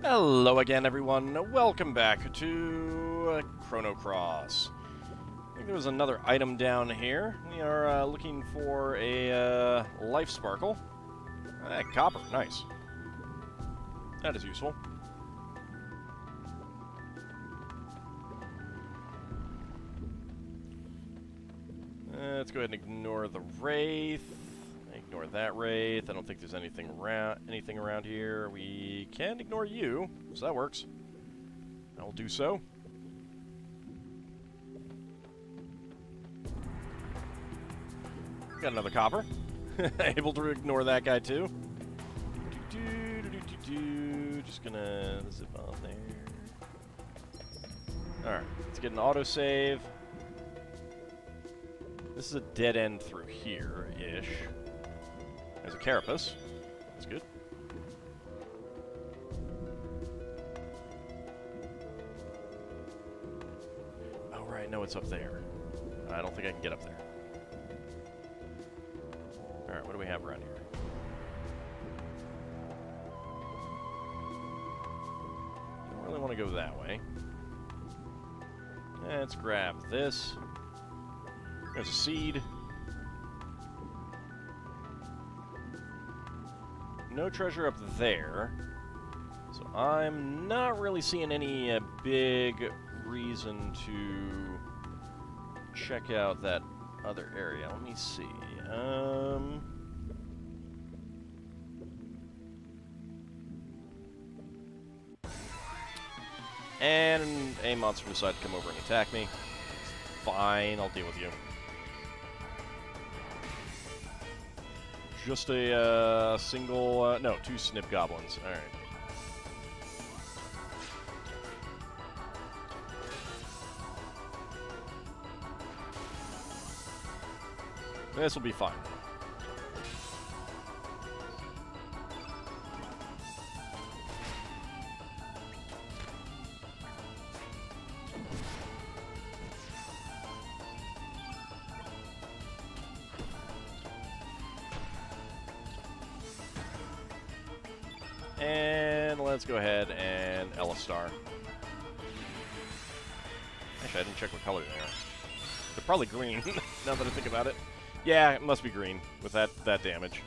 Hello again, everyone. Welcome back to uh, Chrono Cross. I think there was another item down here. We are uh, looking for a uh, life sparkle. Uh, copper, nice. That is useful. Uh, let's go ahead and ignore the wraith. Ignore that wraith. I don't think there's anything around anything around here. We can ignore you, so that works. I will do so. Got another copper. Able to ignore that guy too. Do, do, do. Just gonna zip on there. Alright, let's get an autosave. This is a dead end through here-ish. There's a carapace. That's good. Oh, right, no, it's up there. I don't think I can get up there. Alright, what do we have around here? Don't really want to go that way. Let's grab this. There's a seed. No treasure up there. So I'm not really seeing any uh, big reason to check out that other area. Let me see. Um... And a monster decided to come over and attack me. Fine, I'll deal with you. Just a uh, single, uh, no, two snip goblins. Alright. This will be fine. Check what color they are. They're probably green, now that I think about it. Yeah, it must be green with that, that damage.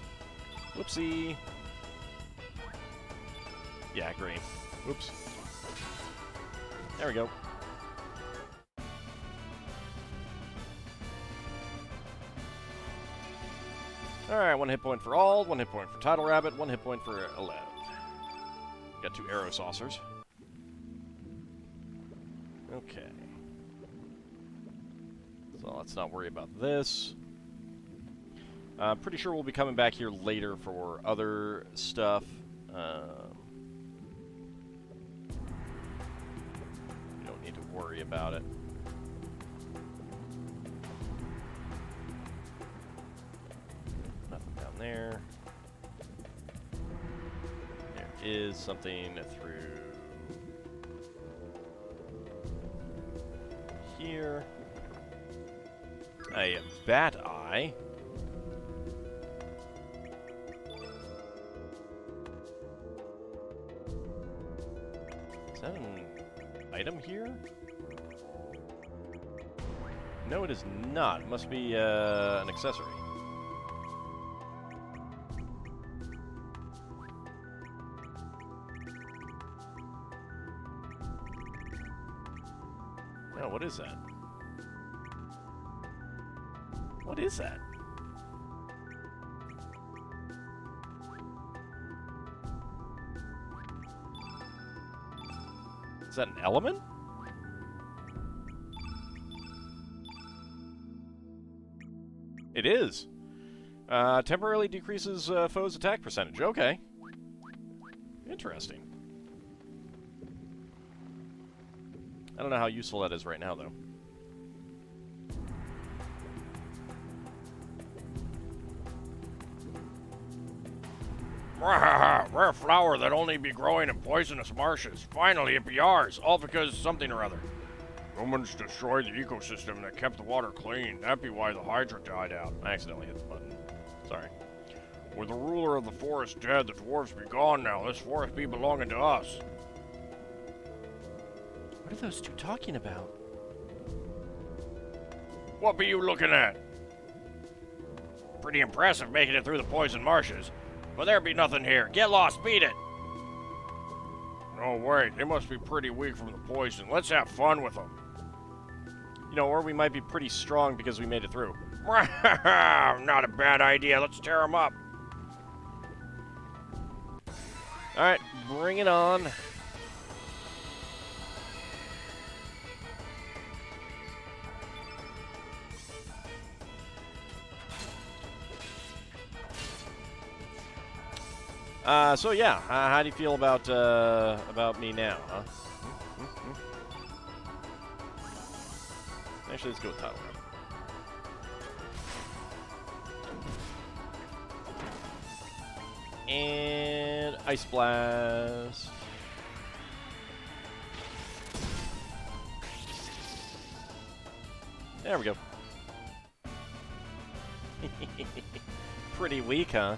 Whoopsie. Yeah, green. Oops. There we go. Alright, one hit point for Ald, one hit point for Tidal Rabbit, one hit point for Alev. Got two arrow saucers. Okay. So let's not worry about this. I'm pretty sure we'll be coming back here later for other stuff. Um, you don't need to worry about it. Nothing down there. There is something through here. A bat eye. Is that an item here? No, it is not. It must be uh, an accessory. No, what is that? Is that? Is that an element? It is. Uh, temporarily decreases uh, foe's attack percentage. Okay. Interesting. I don't know how useful that is right now, though. Rare flower that only be growing in poisonous marshes. Finally, it be ours, all because something or other. Humans destroyed the ecosystem that kept the water clean. That be why the Hydra died out. I accidentally hit the button. Sorry. With the ruler of the forest dead, the dwarves be gone now. This forest be belonging to us. What are those two talking about? What be you looking at? Pretty impressive making it through the poison marshes. But there be nothing here. Get lost, beat it! No, wait. They must be pretty weak from the poison. Let's have fun with them. You know, or we might be pretty strong because we made it through. Not a bad idea. Let's tear them up. Alright, bring it on. Uh, so yeah, uh, how do you feel about uh, about me now, huh? Hmm, hmm, hmm. Actually, let's go with title. And Ice Blast. There we go. Pretty weak, huh?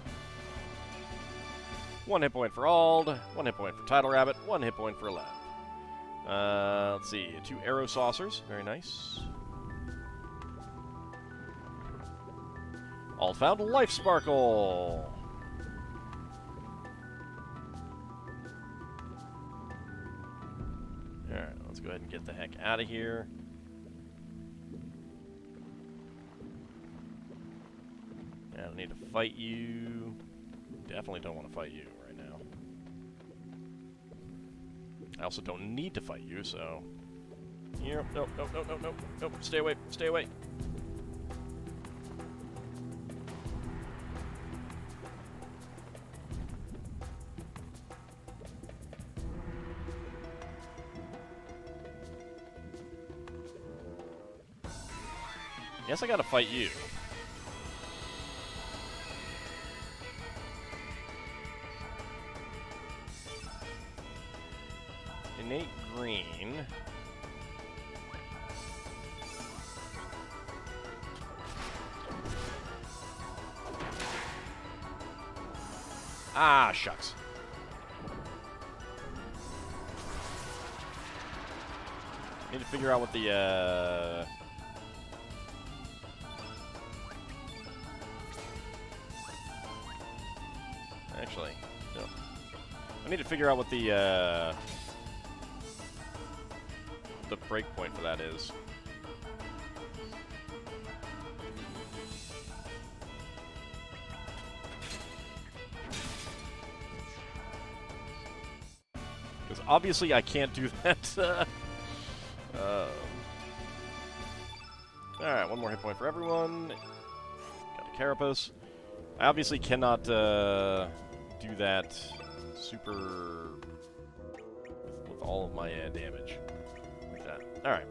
One hit point for Ald, one hit point for Title Rabbit, one hit point for Elev. Uh, let's see, two Arrow Saucers, very nice. Ald found a Life Sparkle. Alright, let's go ahead and get the heck out of here. I don't need to fight you. Definitely don't want to fight you I also don't need to fight you, so... Nope, nope, nope, nope, nope, nope, nope, stay away, stay away. Yes, I gotta fight you. The, uh... Actually, no. I need to figure out what the, uh... The breakpoint for that is. Obviously I can't do that. Alright, one more hit point for everyone. Got a Carapace. I obviously cannot uh, do that super with, with all of my uh, damage like that. Alright.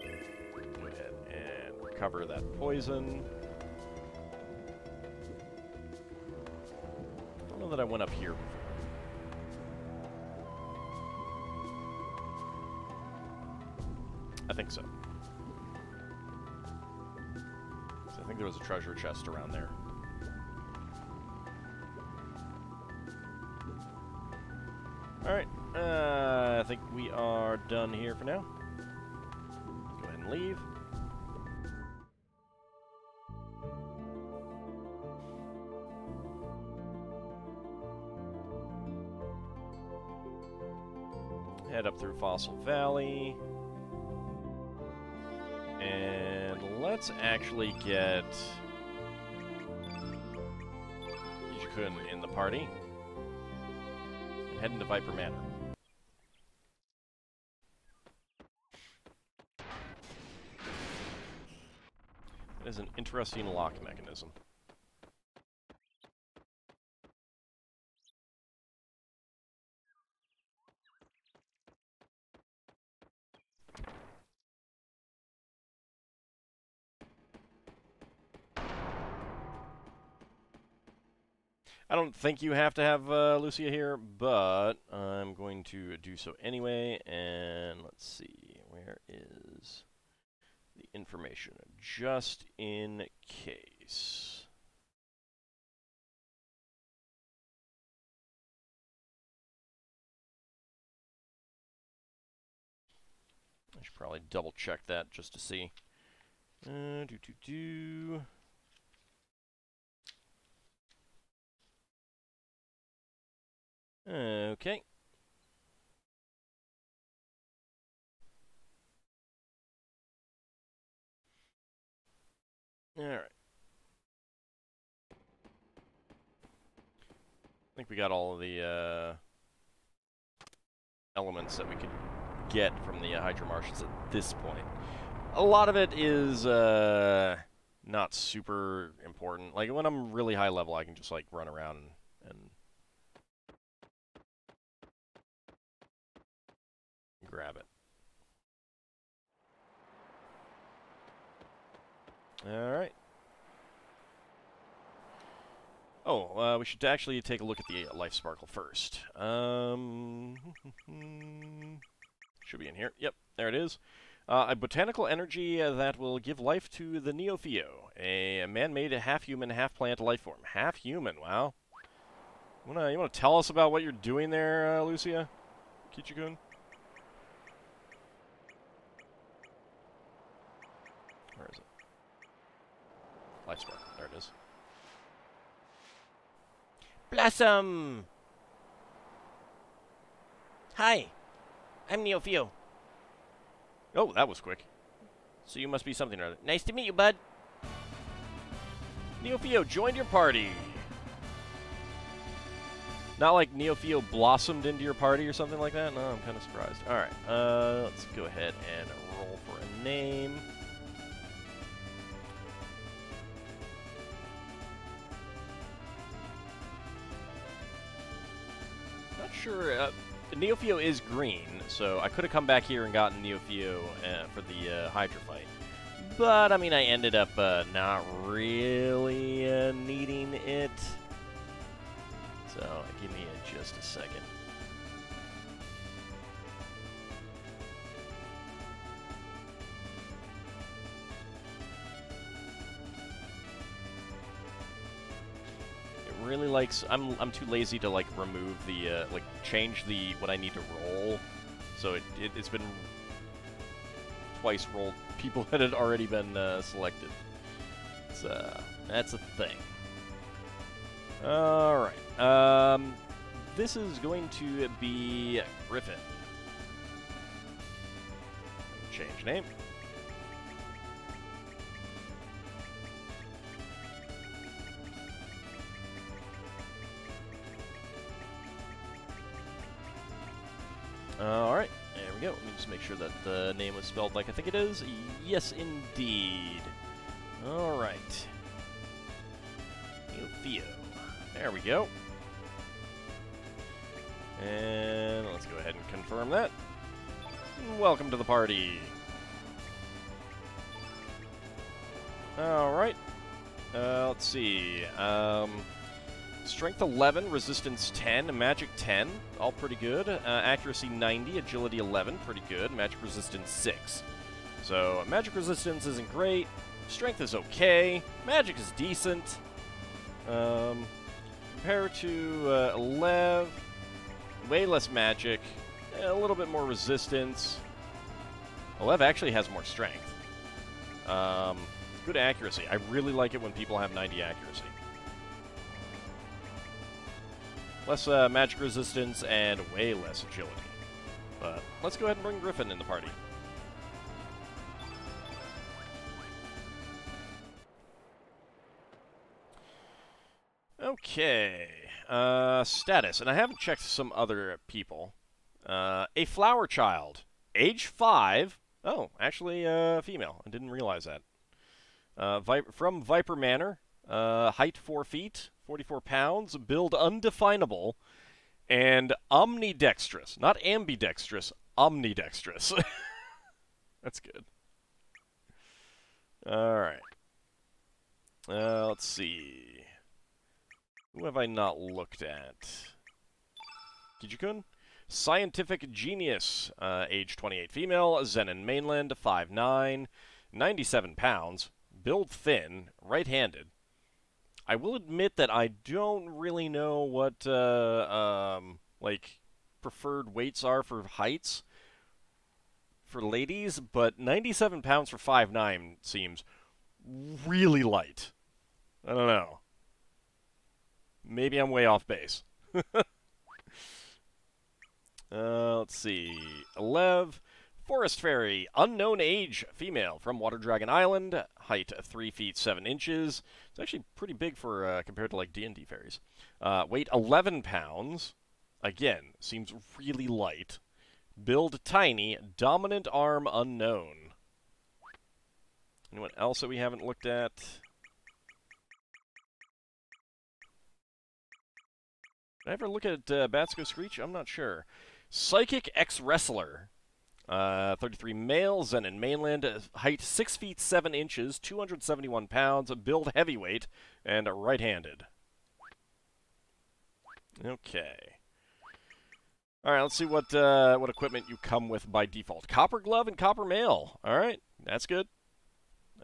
Go ahead and recover that poison. I don't know that I went up here before. I think so. Think there was a treasure chest around there. Alright, uh, I think we are done here for now. Go ahead and leave. Head up through Fossil Valley. Let's actually get Ijikun in the party. Head into Viper Manor. It is an interesting lock mechanism. I don't think you have to have uh, Luccia here, but I'm going to do so anyway. And let's see, where is the information? Just in case. I should probably double check that just to see. Uh, do do do. Okay. All right. I think we got all of the uh, elements that we could get from the uh, Hydra Marshes at this point. A lot of it is uh, not super important. Like, when I'm really high level, I can just, like, run around and, grab it. Alright. Oh, uh, we should actually take a look at the Life Sparkle first. Um, should be in here. Yep, there it is. Uh, a botanical energy uh, that will give life to the NeoFio, a man-made half-human, half-plant life form. Half-human, wow. You wanna, you wanna tell us about what you're doing there, uh, Luccia? Kichikun? Where is it? Life Spark. There it is. Blossom! Hi, I'm NeoFio. Oh, that was quick. So you must be something or other. Nice to meet you, bud. NeoFio joined your party. Not like NeoFio blossomed into your party or something like that? No, I'm kind of surprised. Alright, uh, let's go ahead and roll for a name. Sure. Uh, is green, so I could have come back here and gotten NeoFio uh, for the uh, Hydra fight. But, I mean, I ended up uh, not really uh, needing it. So, give me just a second. Really likes. I'm I'm too lazy to like remove the uh, like change the what I need to roll. So it, it has been twice rolled people that had already been uh, selected. It's, uh, that's a thing. All right. Um, this is going to be Griffin. Change name. Just make sure that the name was spelled like I think it is. Yes, indeed. All right. Theo. There we go. And let's go ahead and confirm that. Welcome to the party. All right. Uh, let's see. Um, strength 11, resistance 10, magic 10, all pretty good. Uh, accuracy 90, agility 11, pretty good. Magic resistance 6. So magic resistance isn't great. Strength is okay. Magic is decent. Um, compared to uh, Lev, way less magic, a little bit more resistance. Lev actually has more strength. Um, good accuracy. I really like it when people have 90 accuracy. Less uh, magic resistance and way less agility. But let's go ahead and bring Griffin in the party. Okay. Uh, status. And I haven't checked some other people. Uh, a flower child. Age 5. Oh, actually, uh, female. I didn't realize that. Uh, Vi from Viper Manor. Uh, height 4 feet. 44 pounds. Build undefinable. And omnidextrous. Not ambidextrous. Omnidextrous. That's good. Alright. Uh, let's see. Who have I not looked at? Kijikun? Scientific Genius, uh, age 28 female, Zenan mainland, 5'9", 97 pounds, build thin, right-handed. I will admit that I don't really know what, uh, um, like, preferred weights are for heights. for ladies, but 97 pounds for 5'9 seems really light. I don't know. Maybe I'm way off base. uh, let's see. Elev, Forest Fairy, unknown age, female, from Water Dragon Island, height 3 feet 7 inches. It's actually pretty big for uh, compared to like D&D fairies. Uh, weight 11 pounds. Again, seems really light. Build tiny, dominant arm unknown. Anyone else that we haven't looked at? Did I ever look at uh, Batsko Screech? I'm not sure. Psychic X-Wrestler. Uh, 33 male, Zenan mainland, height 6 feet 7 inches, 271 pounds, build heavyweight, and right-handed. Okay. All right, let's see what uh, what equipment you come with by default. Copper glove and copper mail. All right, that's good.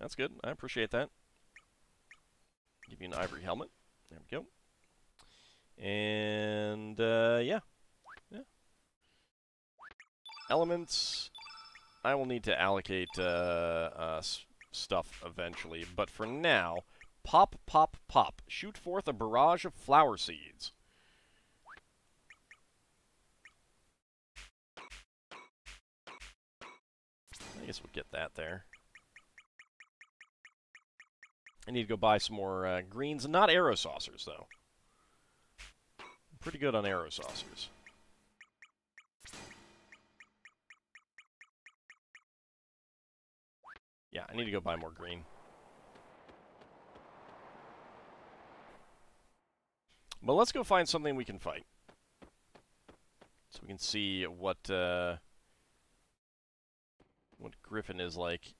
That's good. I appreciate that. Give you an ivory helmet. There we go. And uh, yeah. Elements. I will need to allocate uh, uh, stuff eventually, but for now, pop, pop, pop. Shoot forth a barrage of flower seeds. I guess we'll get that there. I need to go buy some more uh, greens. Not arrow saucers, though. Pretty good on arrow saucers. Yeah, I need to go buy more green. But let's go find something we can fight. So we can see what... Uh, what Griffin is like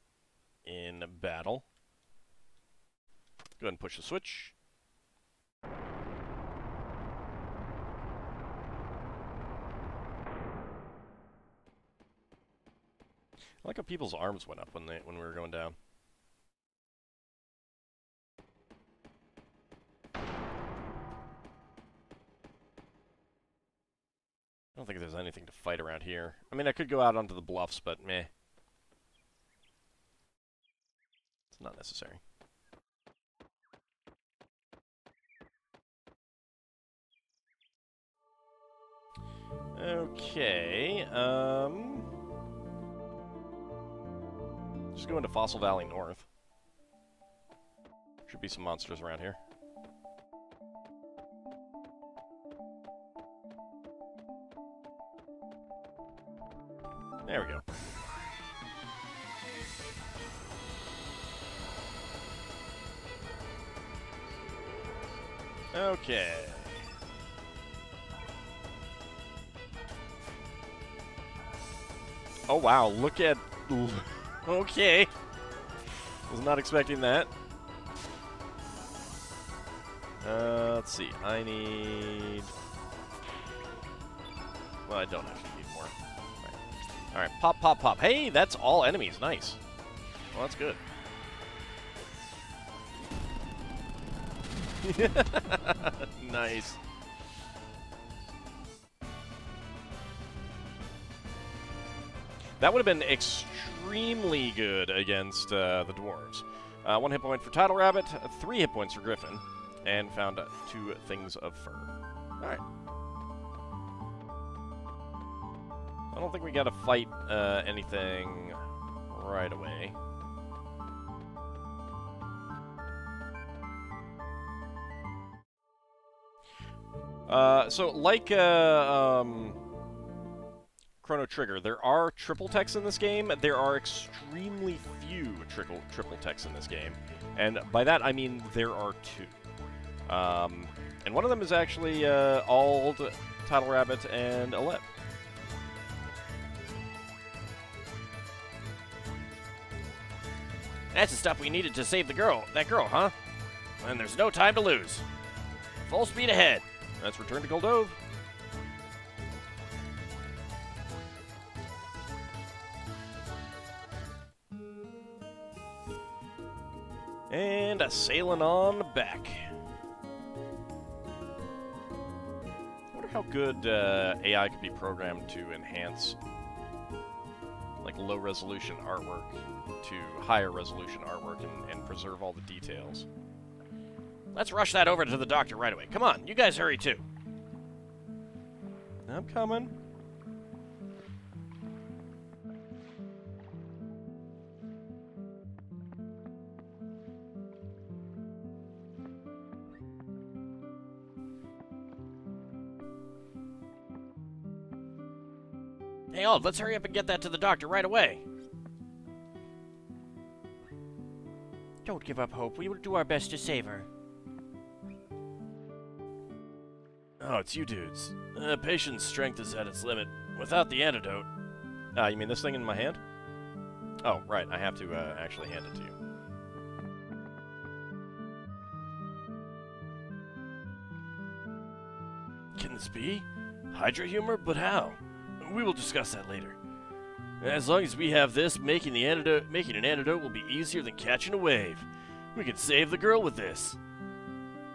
in battle. Go ahead and push the switch. Like how people's arms went up when they when we were going down. I don't think there's anything to fight around here. I mean, I could go out onto the bluffs, but meh. It's not necessary. Okay, um... Just go into Fossil Valley North. Should be some monsters around here. There we go. Okay. Oh wow, look at... okay. Was not expecting that. Uh, let's see. I need... Well, I don't actually need more. Alright, All right. pop, pop, pop. Hey, that's all enemies. Nice. Well, that's good. nice. That would have been extremely good against uh, the dwarves. Uh, one hit point for Title Rabbit, three hit points for Griffin, and found uh, two things of fur. Alright. I don't think we gotta fight uh, anything right away. Uh, so, like uh, um, Chrono Trigger, there are triple techs in this game. There are extremely few triple triple techs in this game, and by that I mean there are two. Um, and one of them is actually uh, Ald, Title Rabbit, and Alep. That's the stuff we needed to save the girl. That girl, huh? And there's no time to lose. Full speed ahead. Let's return to Guldove. And a sailing on back. I wonder how good uh, AI could be programmed to enhance, like low resolution artwork to higher resolution artwork and, and preserve all the details. Let's rush that over to the doctor right away. Come on, you guys hurry too. I'm coming. Ald, let's hurry up and get that to the doctor right away. Don't give up hope. We will do our best to save her. Oh, it's you dudes. Uh, patient's strength is at its limit. Without the antidote... Ah, you mean this thing in my hand? Oh, right. I have to uh, actually hand it to you. Can this be? Hydra humor? But how? We will discuss that later. As long as we have this, making the antidote, making an antidote will be easier than catching a wave. We can save the girl with this.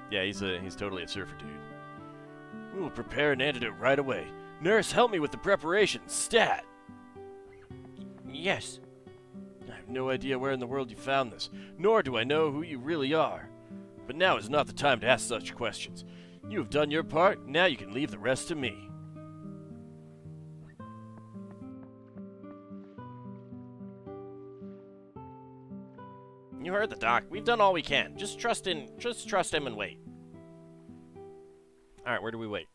Yeah, he's a he's totally a surfer dude. We will prepare an antidote right away. Nurse, help me with the preparation. Stat. Yes. I have no idea where in the world you found this, nor do I know who you really are. But now is not the time to ask such questions. You have done your part, now you can leave the rest to me. Heard the doc. We've done all we can. Just trust in just trust him and wait. Alright, where do we wait?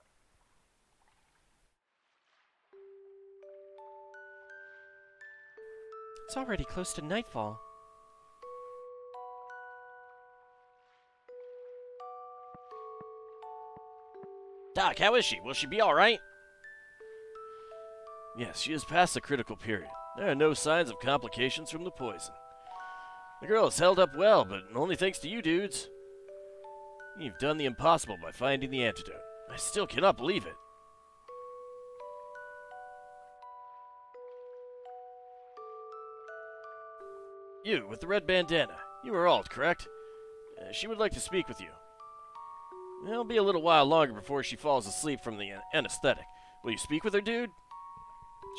It's already close to nightfall. Doc, how is she? Will she be alright? Yes, she is past the critical period. There are no signs of complications from the poison. The girl has held up well, but only thanks to you dudes. You've done the impossible by finding the antidote. I still cannot believe it. You, with the red bandana. You are Ald, correct? Uh, she would like to speak with you. It'll be a little while longer before she falls asleep from the anesthetic. Will you speak with her, dude?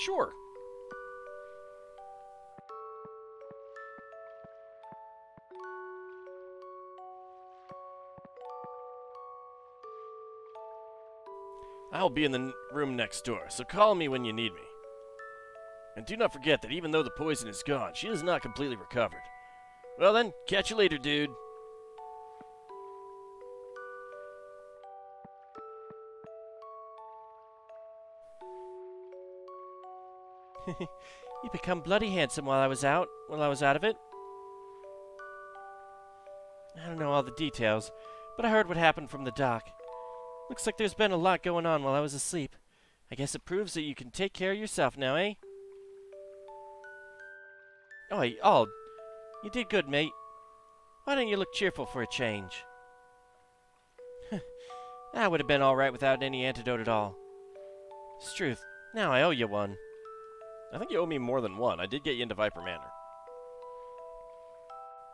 Sure. I'll be in the room next door, so call me when you need me. And do not forget that even though the poison is gone, she is not completely recovered. Well then, catch you later, dude. you become bloody handsome while I was out, while I was out of it. I don't know all the details, but I heard what happened from the doc. Looks like there's been a lot going on while I was asleep. I guess it proves that you can take care of yourself now, eh? Oi, Ald. You did good, mate. Why don't you look cheerful for a change? that would have been alright without any antidote at all. It's truth. Now I owe you one. I think you owe me more than one. I did get you into Viper Manor.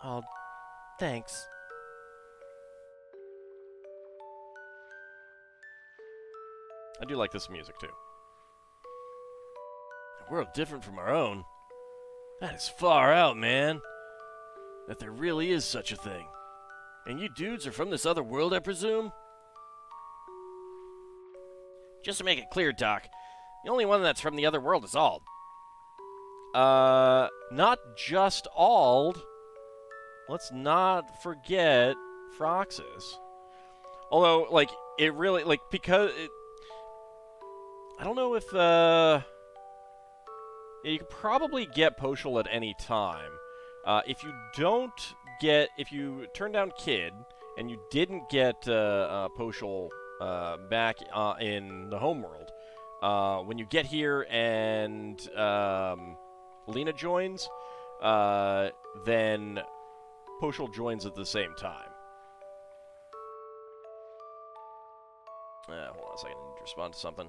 Ald, thanks. I do like this music too. A world different from our own. That is far out, man. That there really is such a thing. And you dudes are from this other world, I presume? Just to make it clear, Doc, the only one that's from the other world is Ald. Uh, not just Ald. Let's not forget Froxus. Although, like, it really, like, because, it, I don't know if, uh... You can probably get Poshul at any time. Uh, if you don't get... If you turn down Kid, and you didn't get uh, uh, Poshul uh, back uh, in the homeworld, uh, when you get here and um, Leena joins, uh, then Poshul joins at the same time. Uh, hold on a second, I need to respond to something.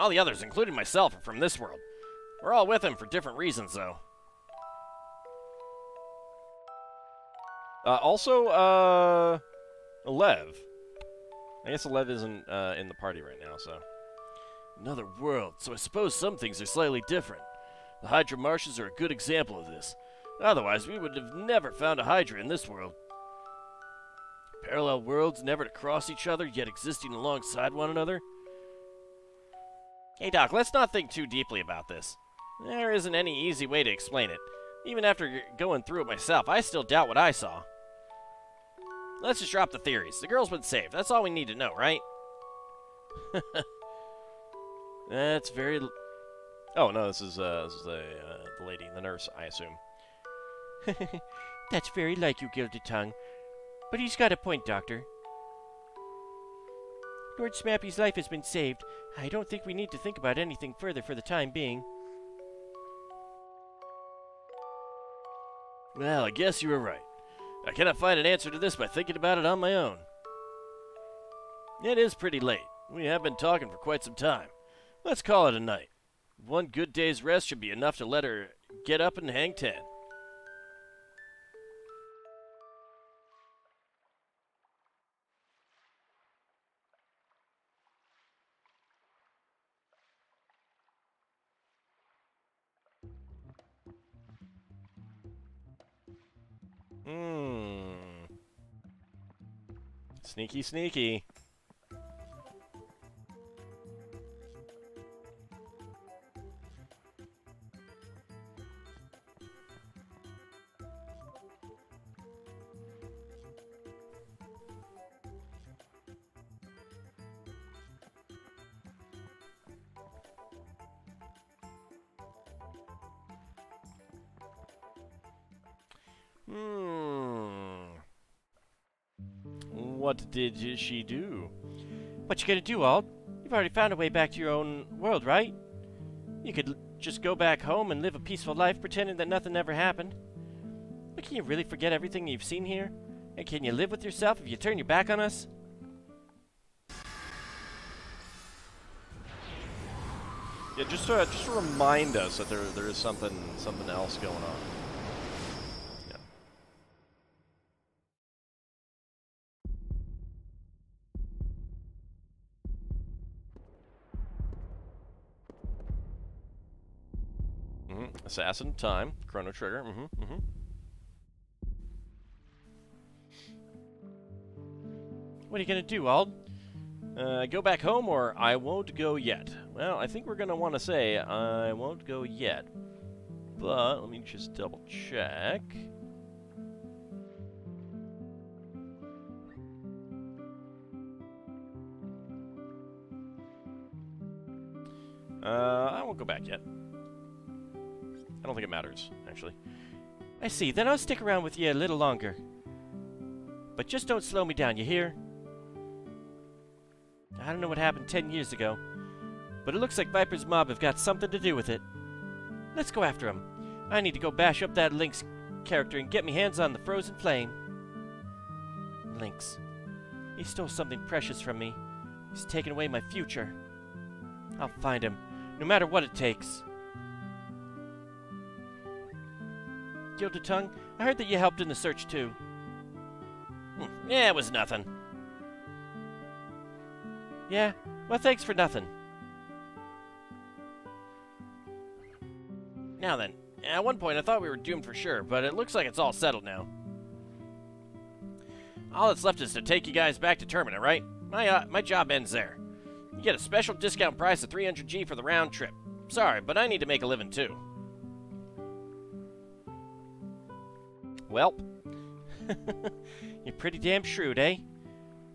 All the others, including myself, are from this world. We're all with him for different reasons, though. Uh, also, uh, Lev. I guess Lev isn't uh, in the party right now, so. Another world, so I suppose some things are slightly different. The Hydra marshes are a good example of this. Otherwise, we would have never found a Hydra in this world. Parallel worlds never to cross each other, yet existing alongside one another? Hey, Doc, let's not think too deeply about this. There isn't any easy way to explain it. Even after going through it myself, I still doubt what I saw. Let's just drop the theories. The girl's been saved. That's all we need to know, right? That's very... oh, no, this is, uh, this is the, uh, the lady, the nurse, I assume. That's very like you, Gilded Tongue. But he's got a point, Doctor. Lord Smappy's life has been saved. I don't think we need to think about anything further for the time being. Well, I guess you were right. I cannot find an answer to this by thinking about it on my own. It is pretty late. We have been talking for quite some time. Let's call it a night. One good day's rest should be enough to let her get up and hang ten. Sneaky, sneaky. What did she do? What you gonna do, Ald? You've already found a way back to your own world, right? You could just go back home and live a peaceful life pretending that nothing ever happened. But can you really forget everything you've seen here? And can you live with yourself if you turn your back on us? Yeah, just to, just to remind us that there there is something something else going on. Assassin, time, Chrono Trigger, mm-hmm, mm-hmm. What are you gonna do, Ald? Uh, go back home or I won't go yet. Well, I think we're gonna want to say I won't go yet. But, let me just double check. Uh, I won't go back yet. I don't think it matters, actually. I see. Then I'll stick around with you a little longer. But just don't slow me down, you hear? I don't know what happened ten years ago, but it looks like Viper's mob have got something to do with it. Let's go after him. I need to go bash up that Lynx character and get me hands on the frozen flame. Lynx. He stole something precious from me. He's taken away my future. I'll find him, no matter what it takes. Gilded Tongue, I heard that you helped in the search too. Hmm, yeah, it was nothing. Yeah? Well, thanks for nothing. Now then, at one point I thought we were doomed for sure, but it looks like it's all settled now. All that's left is to take you guys back to Termina, right? My, uh, my job ends there. You get a special discount price of 300G for the round trip. Sorry, but I need to make a living too. Welp. You're pretty damn shrewd, eh?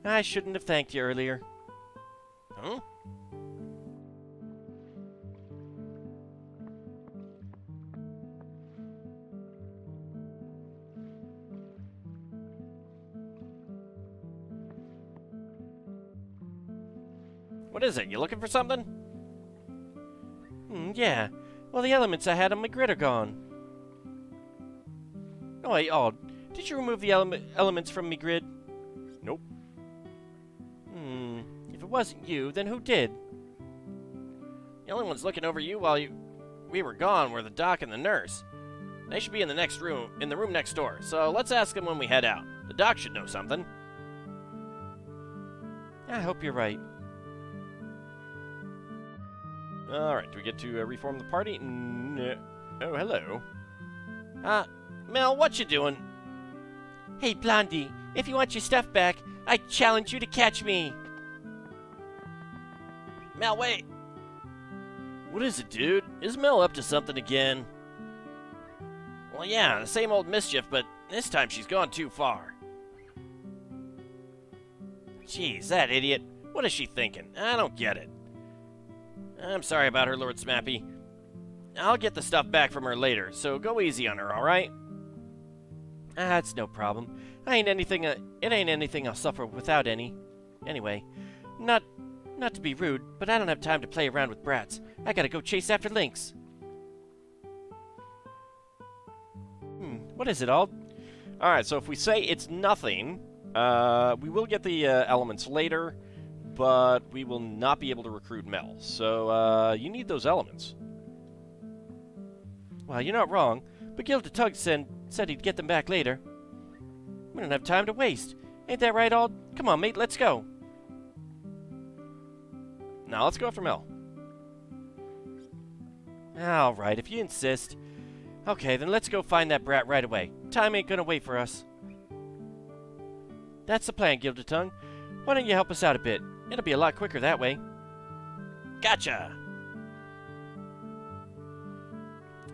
I shouldn't have thanked you earlier. Huh? What is it? You looking for something? Mm, yeah. Well, the elements I had on my grid are gone. Oh, wait, oh, did you remove the ele elements from me grid? Nope. Hmm, if it wasn't you, then who did? The only one's looking over you while you... we were gone were the doc and the nurse. They should be in the next room, in the room next door. So let's ask them when we head out. The doc should know something. I hope you're right. All right, do we get to uh, reform the party? No. Oh, hello. Uh, Mel, what you doing? Hey, Blondie, if you want your stuff back, I challenge you to catch me. Mel, wait. What is it, dude? Is Mel up to something again? Well, yeah, the same old mischief, but this time she's gone too far. Jeez, that idiot. What is she thinking? I don't get it. I'm sorry about her, Lord Smappy. I'll get the stuff back from her later, so go easy on her, alright? Ah, it's no problem. I ain't anything, uh, it ain't anything I'll suffer without any. Anyway, not, not to be rude, but I don't have time to play around with brats. I gotta go chase after Lynx. Hmm, what is it, all? Alright, so if we say it's nothing, uh, we will get the uh, elements later, but we will not be able to recruit Mel. So, uh, you need those elements. Well, you're not wrong, but Gilda Tug said, said he'd get them back later. We don't have time to waste. Ain't that right, Ald? Come on, mate, let's go. Now, let's go after Mel. Alright, if you insist. Okay, then let's go find that brat right away. Time ain't gonna wait for us. That's the plan, Gilda Tongue. Why don't you help us out a bit? It'll be a lot quicker that way. Gotcha!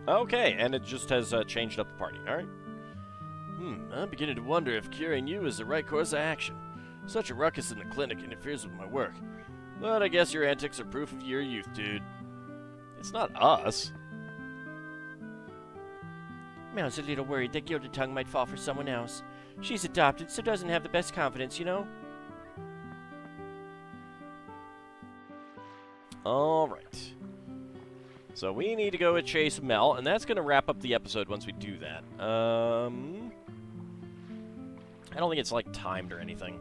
Okay, and it just has uh, changed up the party, alright? Hmm, I'm beginning to wonder if curing you is the right course of action. Such a ruckus in the clinic interferes with my work. But I guess your antics are proof of your youth, dude. It's not us. Mel's a little worried that Gilda Tongue might fall for someone else. She's adopted, so doesn't have the best confidence, you know? Alright. So we need to go and chase Mel, and that's going to wrap up the episode once we do that. Um, I don't think it's, like, timed or anything.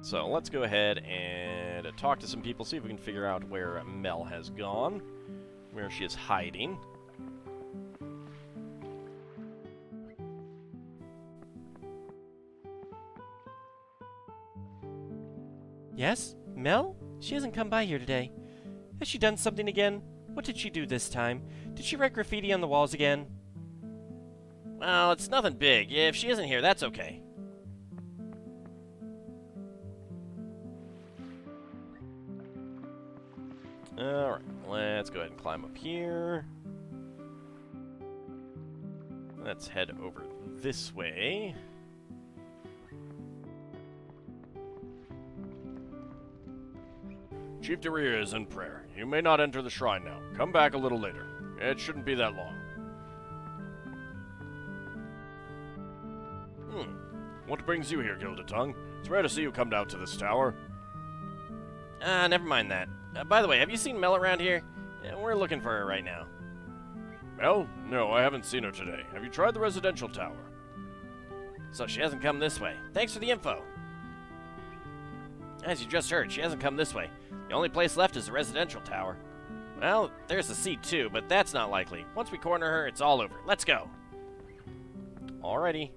So let's go ahead and talk to some people, see if we can figure out where Mel has gone, where she is hiding. Yes? Mel? She hasn't come by here today. Has she done something again? What did she do this time? Did she write graffiti on the walls again? Well, it's nothing big. If she isn't here, that's okay. Alright, let's go ahead and climb up here. Let's head over this way. Chief Deria is in prayer. You may not enter the shrine now. Come back a little later. It shouldn't be that long. Hmm. What brings you here, Gilda Tongue? It's rare to see you come down to this tower. Ah, uh, never mind that. Uh, by the way, have you seen Mel around here? Yeah, we're looking for her right now. Mel? No, I haven't seen her today. Have you tried the residential tower? So she hasn't come this way. Thanks for the info. As you just heard, she hasn't come this way. The only place left is the residential tower. Well, there's the seat too, but that's not likely. Once we corner her, it's all over. Let's go. Alrighty.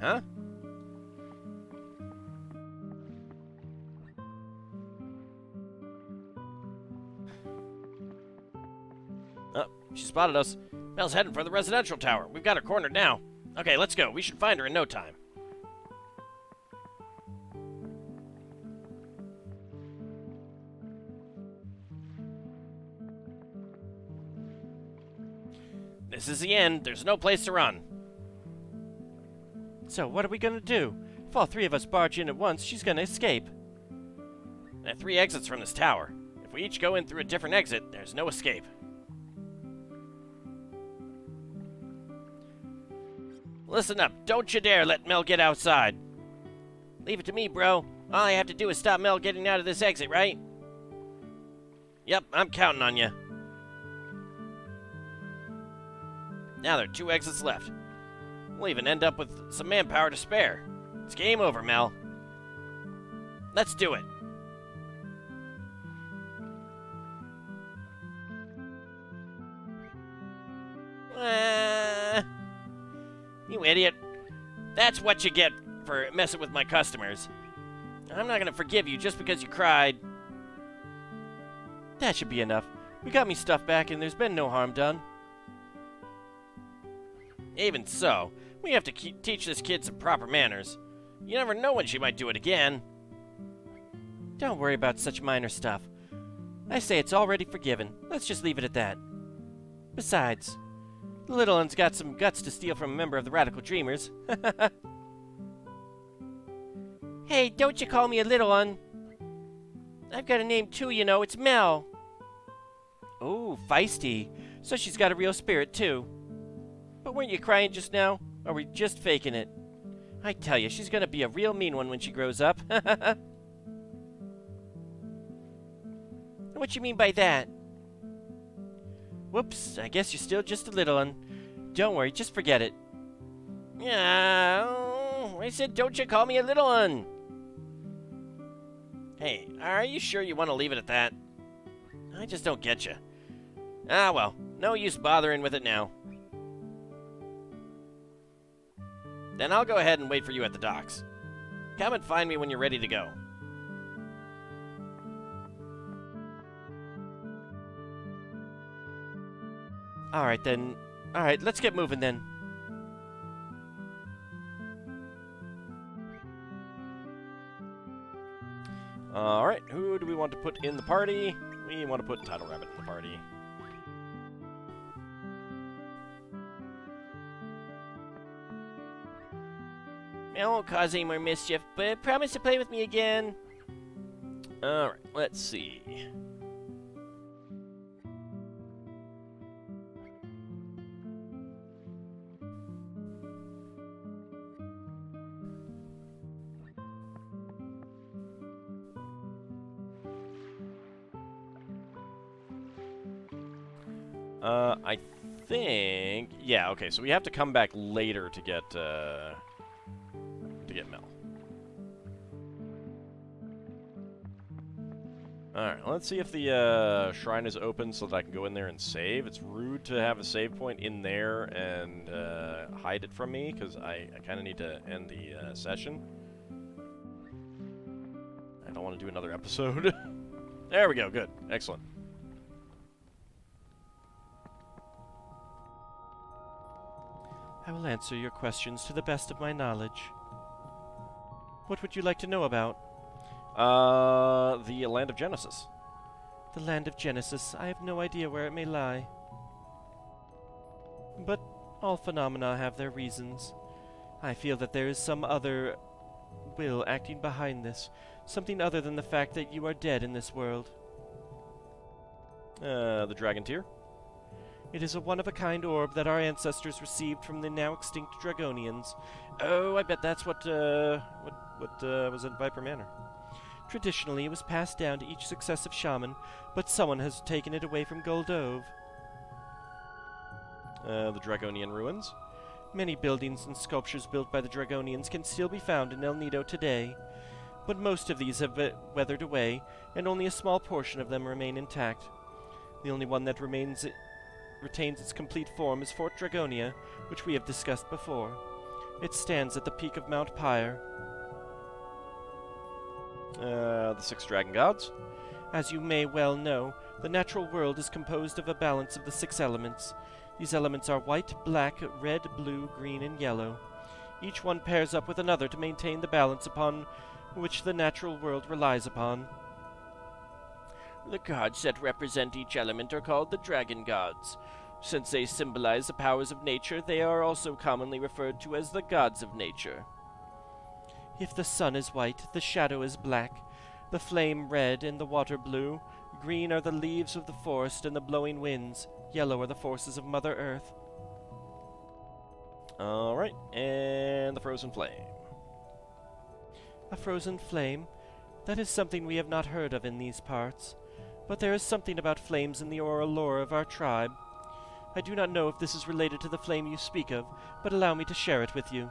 Huh? Oh, she spotted us. Mel's heading for the residential tower. We've got her cornered now. Okay, let's go. We should find her in no time. This is the end. There's no place to run. So, what are we gonna do? If all three of us barge in at once, she's gonna escape. There are three exits from this tower. If we each go in through a different exit, there's no escape. Listen up. Don't you dare let Mel get outside. Leave it to me, bro. All I have to do is stop Mel getting out of this exit, right? Yep, I'm counting on you. Now there are two exits left. We'll even end up with some manpower to spare. It's game over, Mel. Let's do it. Uh, you idiot. That's what you get for messing with my customers. I'm not gonna forgive you just because you cried. That should be enough. We got me stuff back and there's been no harm done. Even so, we have to teach this kid some proper manners. You never know when she might do it again. Don't worry about such minor stuff. I say it's already forgiven. Let's just leave it at that. Besides, the little one's got some guts to steal from a member of the Radical Dreamers. hey, don't you call me a little one. I've got a name too, you know. It's Mel. Oh, feisty. So she's got a real spirit, too. But weren't you crying just now? Or were you just faking it? I tell you, she's gonna be a real mean one when she grows up. what you mean by that? Whoops, I guess you're still just a little one. Don't worry, just forget it. Yeah, I said don't you call me a little one. Hey, are you sure you want to leave it at that? I just don't get you. Ah, well, no use bothering with it now. Then I'll go ahead and wait for you at the docks. Come and find me when you're ready to go. Alright then. Alright, let's get moving then. Alright, who do we want to put in the party? We want to put Title Rabbit in the party. I won't cause any more mischief, but promise to play with me again. Alright, let's see. Okay, so we have to come back later to get, uh, to get Mel. Alright, let's see if the uh, shrine is open so that I can go in there and save. It's rude to have a save point in there and uh, hide it from me, because I, I kind of need to end the uh, session. I don't want to do another episode. there we go, good. Excellent. Will answer your questions to the best of my knowledge. What would you like to know about? Uh, the land of Genesis. The land of Genesis. I have no idea where it may lie. But all phenomena have their reasons. I feel that there is some other will acting behind this, something other than the fact that you are dead in this world. Uh, the Dragon Tear? It is a one-of-a-kind orb that our ancestors received from the now extinct Dragonians. Oh, I bet that's what, uh, what, what, uh, was at Viper Manor. Traditionally, it was passed down to each successive shaman, but someone has taken it away from Guldove. Uh, the Dragonian Ruins? Many buildings and sculptures built by the Dragonians can still be found in El Nido today, but most of these have weathered away, and only a small portion of them remain intact. The only one that remains retains its complete form is Fort Dragonia, which we have discussed before. It stands at the peak of Mount Pyre. Uh, the Six Dragon Gods? As you may well know, the natural world is composed of a balance of the six elements. These elements are white, black, red, blue, green, and yellow. Each one pairs up with another to maintain the balance upon which the natural world relies upon. The gods that represent each element are called the dragon gods. Since they symbolize the powers of nature, they are also commonly referred to as the gods of nature. If the sun is white, the shadow is black, the flame red, and the water blue. Green are the leaves of the forest and the blowing winds. Yellow are the forces of Mother Earth. Alright, and the frozen flame. A frozen flame? That is something we have not heard of in these parts. But there is something about flames in the oral lore of our tribe. I do not know if this is related to the flame you speak of, but allow me to share it with you.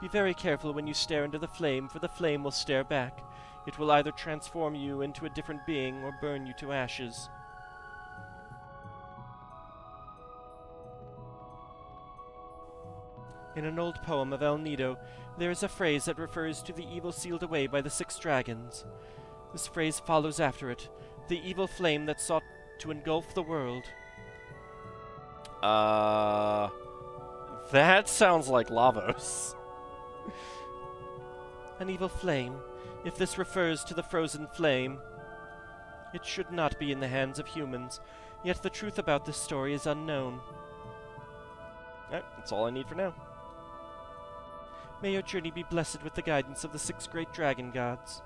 Be very careful when you stare into the flame, for the flame will stare back. It will either transform you into a different being or burn you to ashes. In an old poem of El Nido, there is a phrase that refers to the evil sealed away by the six dragons. This phrase follows after it the evil flame that sought to engulf the world. Uh, that sounds like Lavos. An evil flame. If this refers to the frozen flame, it should not be in the hands of humans. Yet the truth about this story is unknown. Alright, that's all I need for now. May your journey be blessed with the guidance of the six great dragon gods.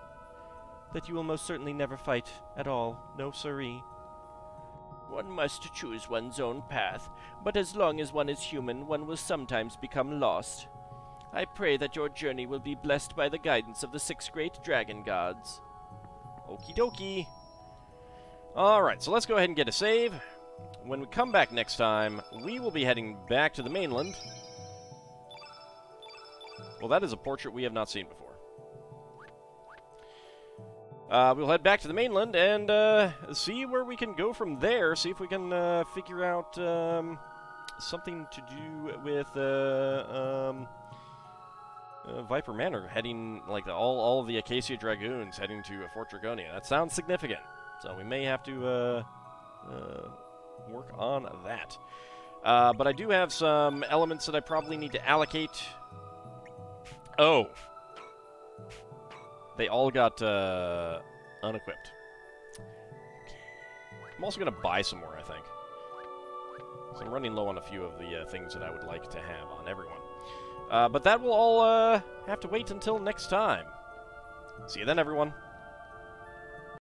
That you will most certainly never fight at all, no siree. One must choose one's own path, but as long as one is human, one will sometimes become lost. I pray that your journey will be blessed by the guidance of the six great dragon gods. Okie dokie. Alright, so let's go ahead and get a save. When we come back next time, we will be heading back to the mainland. Well, that is a portrait we have not seen before. Uh, we'll head back to the mainland and uh, see where we can go from there. See if we can uh, figure out um, something to do with uh, um, uh, Viper Manor heading, like the, all all of the Acacia Dragoons heading to Fort Dragonia. That sounds significant, so we may have to uh, work on that. but I do have some elements that I probably need to allocate. Oh, they all got uh, unequipped. I'm also going to buy some more, I think. So I'm running low on a few of the uh, things that I would like to have on everyone. Uh, but that will all uh, have to wait until next time. See you then, everyone.